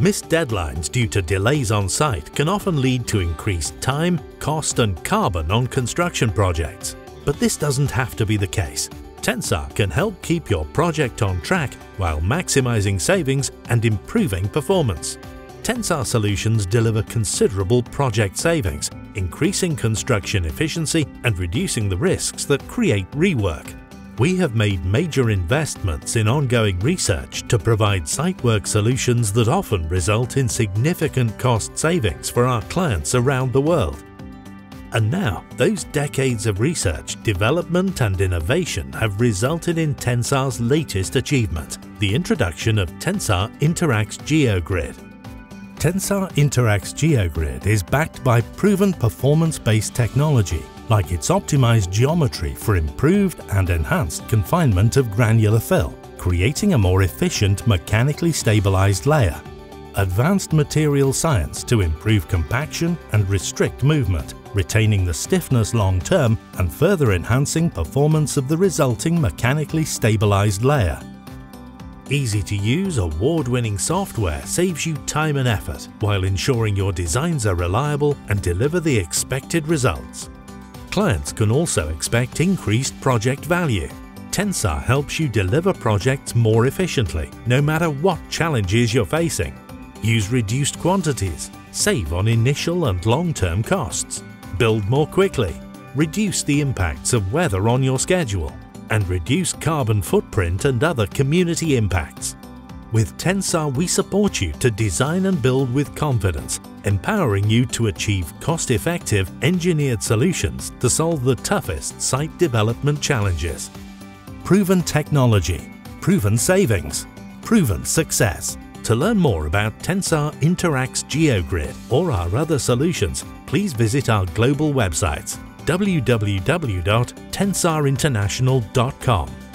Missed deadlines due to delays on site can often lead to increased time, cost and carbon on construction projects. But this doesn't have to be the case. Tensar can help keep your project on track while maximizing savings and improving performance. Tensar solutions deliver considerable project savings, increasing construction efficiency and reducing the risks that create rework. We have made major investments in ongoing research to provide site work solutions that often result in significant cost savings for our clients around the world. And now, those decades of research, development and innovation have resulted in Tensar's latest achievement, the introduction of Tensar Interax GeoGrid. Tensar Interax GeoGrid is backed by proven performance-based technology like its optimized geometry for improved and enhanced confinement of granular fill, creating a more efficient mechanically stabilized layer. Advanced material science to improve compaction and restrict movement, retaining the stiffness long term and further enhancing performance of the resulting mechanically stabilized layer. Easy to use, award-winning software saves you time and effort while ensuring your designs are reliable and deliver the expected results. Clients can also expect increased project value. Tensar helps you deliver projects more efficiently, no matter what challenges you're facing. Use reduced quantities, save on initial and long-term costs, build more quickly, reduce the impacts of weather on your schedule, and reduce carbon footprint and other community impacts. With Tensar, we support you to design and build with confidence, empowering you to achieve cost-effective, engineered solutions to solve the toughest site development challenges. Proven technology, proven savings, proven success. To learn more about Tensar InterAx GeoGrid or our other solutions, please visit our global websites www.tensarinternational.com